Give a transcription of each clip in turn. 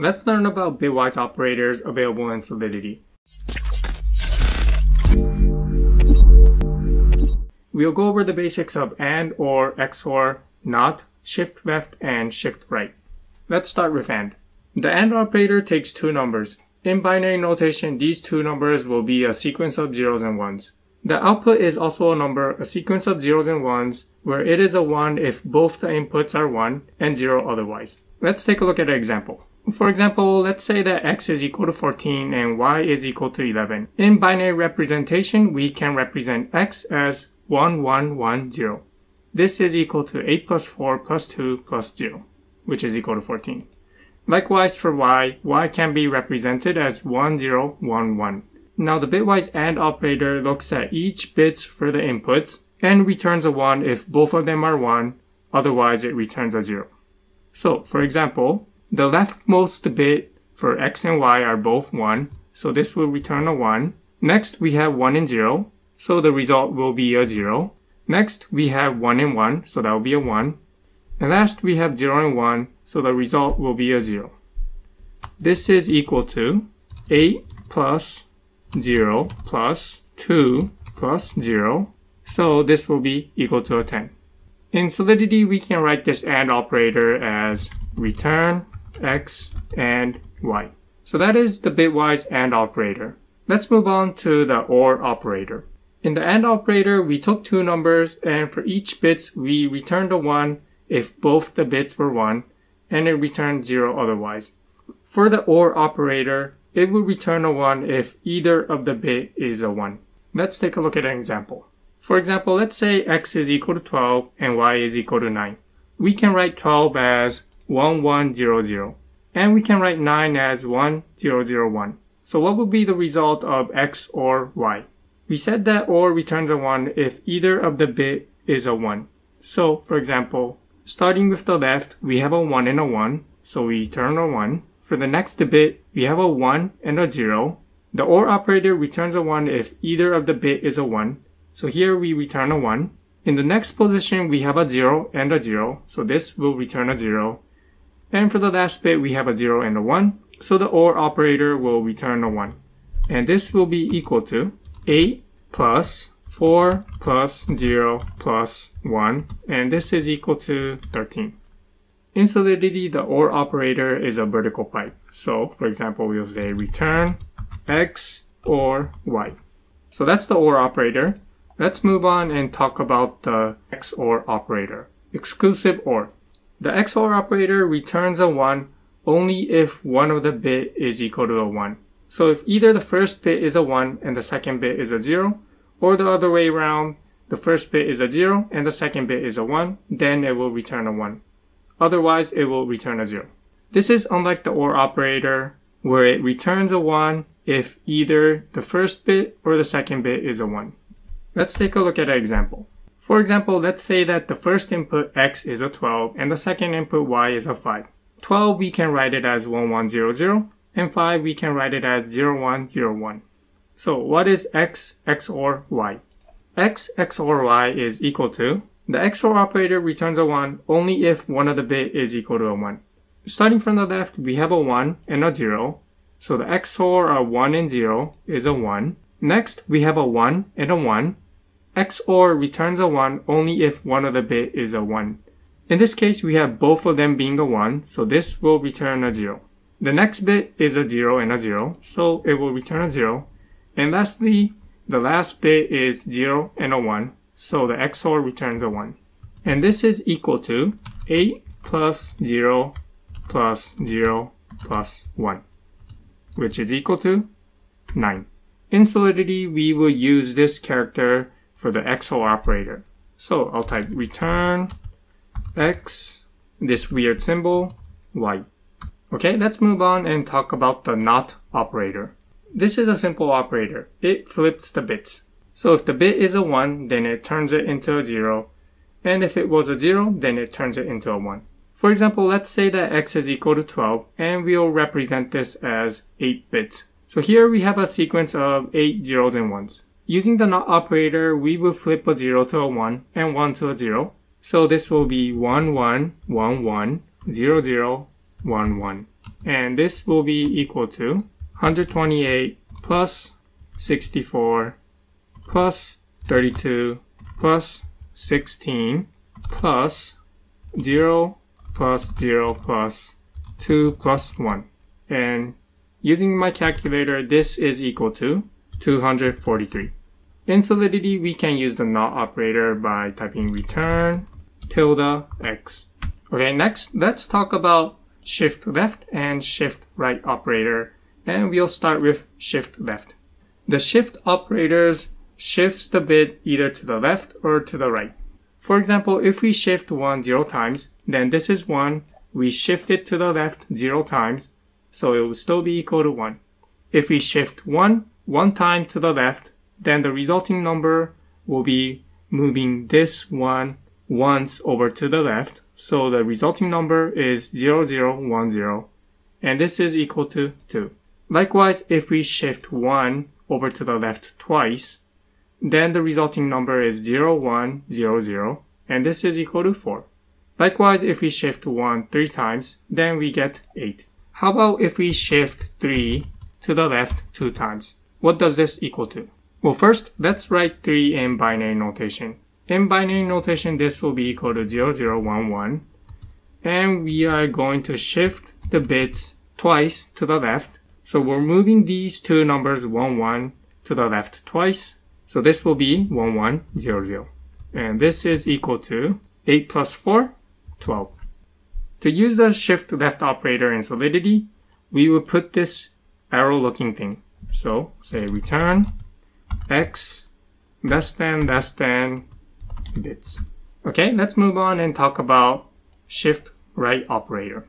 Let's learn about bitwise operators available in Solidity. We'll go over the basics of AND, OR, XOR, NOT, shift left, and shift right. Let's start with AND. The AND operator takes two numbers. In binary notation, these two numbers will be a sequence of zeros and ones. The output is also a number, a sequence of zeros and ones, where it is a 1 if both the inputs are 1 and 0 otherwise. Let's take a look at an example. For example, let's say that x is equal to 14 and y is equal to 11. In binary representation, we can represent x as 1, 1, 1, 0. This is equal to 8 plus 4 plus 2 plus 0, which is equal to 14. Likewise for y, y can be represented as 1, 0, 1, 1. Now the bitwise AND operator looks at each bits for the inputs and returns a 1 if both of them are 1, otherwise it returns a 0. So, for example, the leftmost bit for x and y are both 1, so this will return a 1. Next, we have 1 and 0, so the result will be a 0. Next, we have 1 and 1, so that will be a 1. And last, we have 0 and 1, so the result will be a 0. This is equal to 8 plus 0 plus 2 plus 0, so this will be equal to a 10. In Solidity, we can write this AND operator as return x and y. So that is the bitwise AND operator. Let's move on to the OR operator. In the AND operator, we took two numbers and for each bits, we returned a 1 if both the bits were 1 and it returned 0 otherwise. For the OR operator, it will return a 1 if either of the bit is a 1. Let's take a look at an example. For example, let's say x is equal to 12 and y is equal to 9. We can write 12 as 1100 and we can write 9 as 1001. So what would be the result of x or y? We said that OR returns a 1 if either of the bit is a 1. So, for example, starting with the left, we have a 1 and a 1, so we return a 1. For the next bit, we have a 1 and a 0. The OR operator returns a 1 if either of the bit is a 1. So here we return a 1. In the next position, we have a 0 and a 0. So this will return a 0. And for the last bit, we have a 0 and a 1. So the OR operator will return a 1. And this will be equal to 8 plus 4 plus 0 plus 1. And this is equal to 13. In Solidity, the OR operator is a vertical pipe. So, for example, we'll say return x or y. So that's the OR operator. Let's move on and talk about the XOR operator. Exclusive OR. The XOR operator returns a 1 only if one of the bit is equal to a 1. So if either the first bit is a 1 and the second bit is a 0, or the other way around, the first bit is a 0 and the second bit is a 1, then it will return a 1. Otherwise, it will return a 0. This is unlike the OR operator, where it returns a 1 if either the first bit or the second bit is a 1. Let's take a look at an example. For example, let's say that the first input x is a 12 and the second input y is a 5. 12 we can write it as 1100 and 5 we can write it as 0101. So what is x XOR y? x XOR y is equal to the XOR operator returns a 1 only if one of the bit is equal to a 1. Starting from the left, we have a 1 and a 0. So the XOR of 1 and 0 is a 1. Next, we have a 1 and a 1. XOR returns a 1 only if one of the bit is a 1. In this case, we have both of them being a 1, so this will return a 0. The next bit is a 0 and a 0, so it will return a 0. And lastly, the last bit is 0 and a 1, so the XOR returns a 1. And this is equal to 8 plus 0 plus 0 plus 1, which is equal to 9. In Solidity, we will use this character for the XOR operator. So I'll type return x, this weird symbol, y. Okay, let's move on and talk about the NOT operator. This is a simple operator. It flips the bits. So if the bit is a 1, then it turns it into a 0. And if it was a 0, then it turns it into a 1. For example, let's say that x is equal to 12, and we'll represent this as 8 bits. So here we have a sequence of 8 zeros and 1s. Using the NOT operator, we will flip a 0 to a 1 and 1 to a 0. So this will be 1, 1, 1, 1, 0, 0, 1, 1. And this will be equal to 128 plus 64 plus 32 plus 16 plus 0 plus 0 plus 2 plus 1. And using my calculator, this is equal to 243. In Solidity, we can use the not operator by typing return tilde x. Okay, next, let's talk about shift left and shift right operator. And we'll start with shift left. The shift operators shifts the bit either to the left or to the right. For example, if we shift 1 0 times, then this is 1, we shift it to the left 0 times, so it will still be equal to 1. If we shift 1 one time to the left, then the resulting number will be moving this one once over to the left. So the resulting number is 0010 and this is equal to 2. Likewise, if we shift 1 over to the left twice, then the resulting number is 0100 and this is equal to 4. Likewise, if we shift 1 three times, then we get 8. How about if we shift 3 to the left two times? What does this equal to? Well, first, let's write 3 in binary notation. In binary notation, this will be equal to 0011. And we are going to shift the bits twice to the left. So we're moving these two numbers 1, 1 to the left twice. So this will be 1, 1, 0, 0. And this is equal to 8 plus 4, 12. To use the shift left operator in Solidity, we will put this arrow looking thing. So say return x less than less than bits. Okay, let's move on and talk about shift right operator.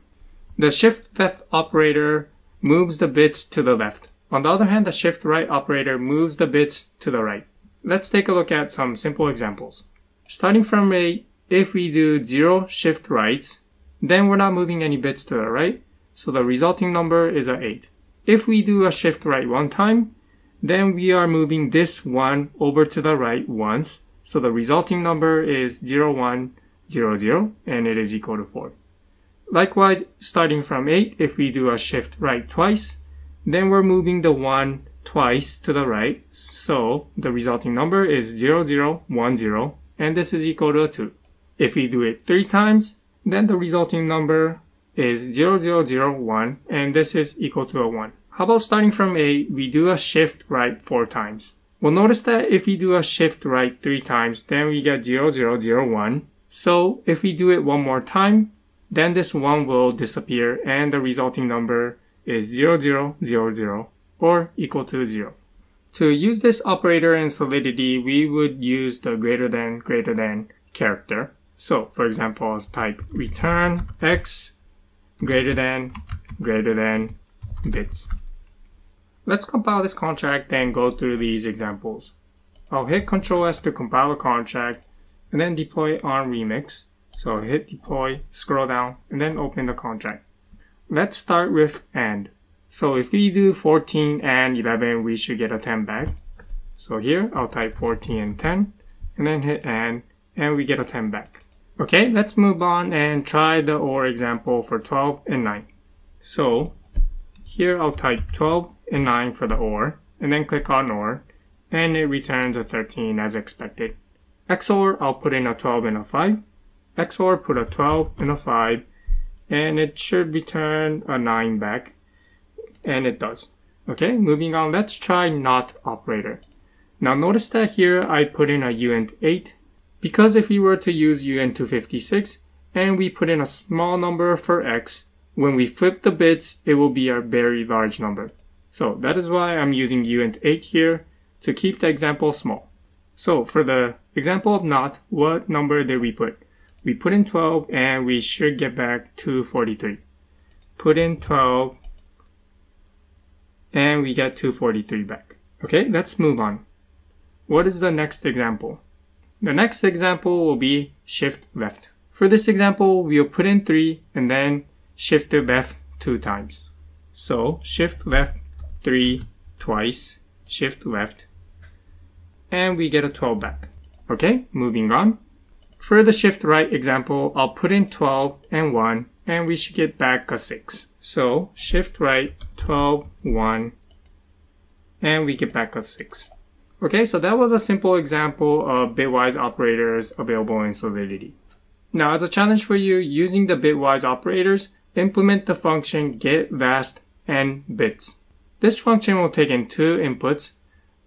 The shift left operator moves the bits to the left. On the other hand, the shift right operator moves the bits to the right. Let's take a look at some simple examples. Starting from a, if we do zero shift rights, then we're not moving any bits to the right, so the resulting number is a 8. If we do a shift right one time, then we are moving this one over to the right once. So the resulting number is 0, 1, 0, 0, and it is equal to 4. Likewise, starting from 8, if we do a shift right twice, then we're moving the 1 twice to the right. So the resulting number is 0, 0, 1, 0, and this is equal to 2. If we do it 3 times, then the resulting number is 0001 and this is equal to a 1. How about starting from A, we do a shift right 4 times. Well notice that if we do a shift right 3 times, then we get 0001. So if we do it one more time, then this 1 will disappear and the resulting number is 0000 or equal to 0. To use this operator in Solidity, we would use the greater than greater than character. So for example, I'll type return x greater than, greater than bits. Let's compile this contract and go through these examples. I'll hit Ctrl S to compile a contract and then deploy on Remix. So hit deploy, scroll down, and then open the contract. Let's start with AND. So if we do 14 and 11, we should get a 10 back. So here, I'll type 14 and 10, and then hit AND, and we get a 10 back. Okay, let's move on and try the OR example for 12 and 9. So here I'll type 12 and 9 for the OR, and then click on OR, and it returns a 13 as expected. XOR, I'll put in a 12 and a 5. XOR, put a 12 and a 5, and it should return a 9 back, and it does. Okay, moving on, let's try NOT operator. Now notice that here I put in a uint 8 because if we were to use uint256 and we put in a small number for x, when we flip the bits, it will be a very large number. So that is why I'm using uint8 here to keep the example small. So for the example of not, what number did we put? We put in 12 and we should get back 243. Put in 12 and we get 243 back. Okay, let's move on. What is the next example? The next example will be shift left. For this example, we'll put in 3 and then shift left 2 times. So shift left 3 twice, shift left, and we get a 12 back. Okay, moving on. For the shift right example, I'll put in 12 and 1 and we should get back a 6. So shift right 12, 1, and we get back a 6. Okay, so that was a simple example of bitwise operators available in Solidity. Now as a challenge for you, using the bitwise operators, implement the function get last n bits. This function will take in two inputs,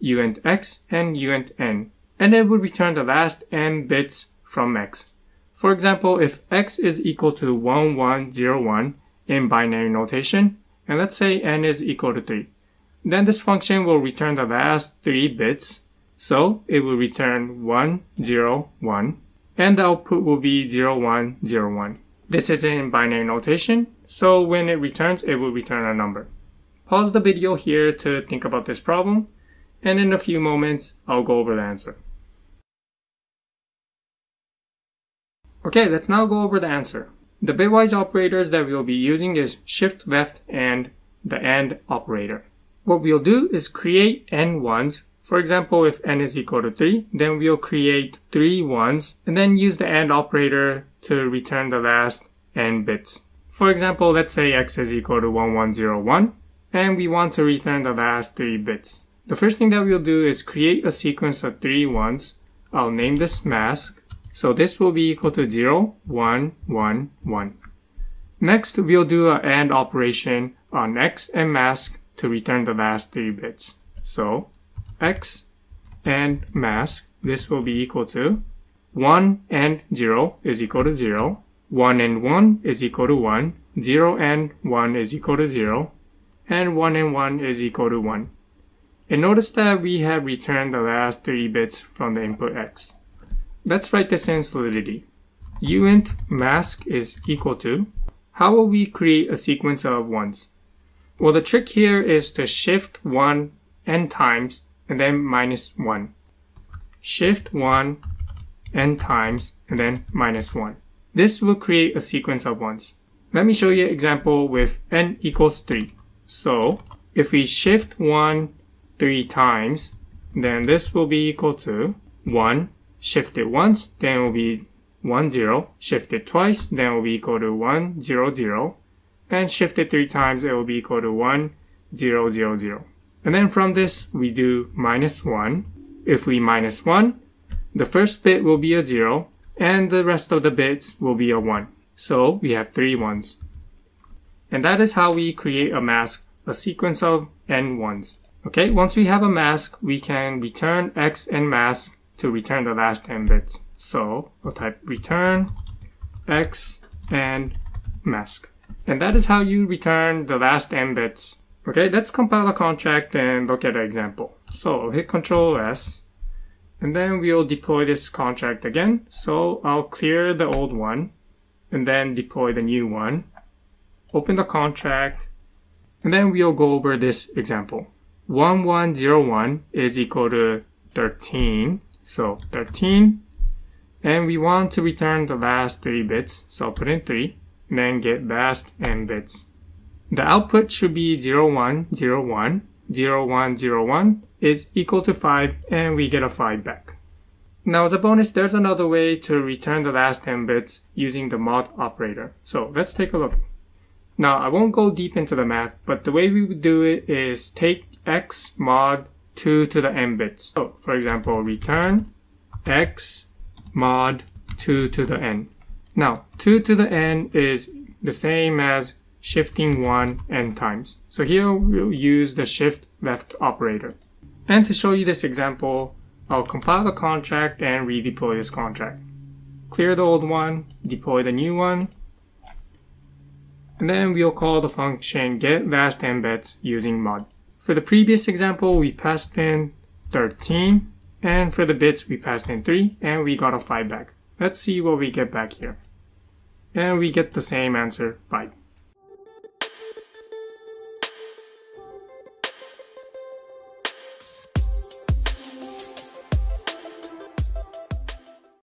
uint x and uint n, and it will return the last n bits from x. For example, if x is equal to 1101 in binary notation, and let's say n is equal to 3, then this function will return the last 3 bits, so it will return 101, and the output will be 0101. This is in binary notation, so when it returns, it will return a number. Pause the video here to think about this problem, and in a few moments, I'll go over the answer. Okay, let's now go over the answer. The bitwise operators that we'll be using is shift left and the AND operator. What we'll do is create n ones. For example, if n is equal to 3, then we'll create three ones and then use the AND operator to return the last n bits. For example, let's say x is equal to 1101 and we want to return the last three bits. The first thing that we'll do is create a sequence of three ones. I'll name this mask. So this will be equal to 0, 1, 1, 1. Next, we'll do an AND operation on x and mask to return the last three bits. So x and mask, this will be equal to 1 and 0 is equal to 0, 1 and 1 is equal to 1, 0 and 1 is equal to 0, and 1 and 1 is equal to 1. And notice that we have returned the last 3 bits from the input x. Let's write this in Solidity. uint mask is equal to, how will we create a sequence of ones? Well, the trick here is to shift 1 n times and then minus 1. Shift 1 n times and then minus 1. This will create a sequence of ones. Let me show you an example with n equals 3. So if we shift 1 3 times, then this will be equal to 1. Shift it once, then it will be 1, 0. Shift it twice, then it will be equal to 1, 0, 0. And shift it 3 times, it will be equal to 1, 0, 0, 0. And then from this, we do minus 1. If we minus 1, the first bit will be a 0, and the rest of the bits will be a 1. So we have three ones. And that is how we create a mask, a sequence of n ones. Okay, once we have a mask, we can return x and mask to return the last n bits. So we'll type return x and mask. And that is how you return the last n bits. Okay, let's compile a contract and look at an example. So hit Control S, and then we'll deploy this contract again. So I'll clear the old one, and then deploy the new one open the contract, and then we'll go over this example. 1101 is equal to 13, so 13, and we want to return the last three bits, so in 3, then get last n bits. The output should be 0101, 0101 is equal to 5, and we get a 5 back. Now as a bonus, there's another way to return the last n bits using the mod operator. So let's take a look. Now, I won't go deep into the math, but the way we would do it is take x mod 2 to the n bits. So, for example, return x mod 2 to the n. Now, 2 to the n is the same as shifting 1 n times. So here we'll use the shift left operator. And to show you this example, I'll compile the contract and redeploy this contract. Clear the old one, deploy the new one, and then we'll call the function get last n bits using mod. For the previous example, we passed in 13, and for the bits, we passed in 3, and we got a 5 back. Let's see what we get back here. And we get the same answer, 5.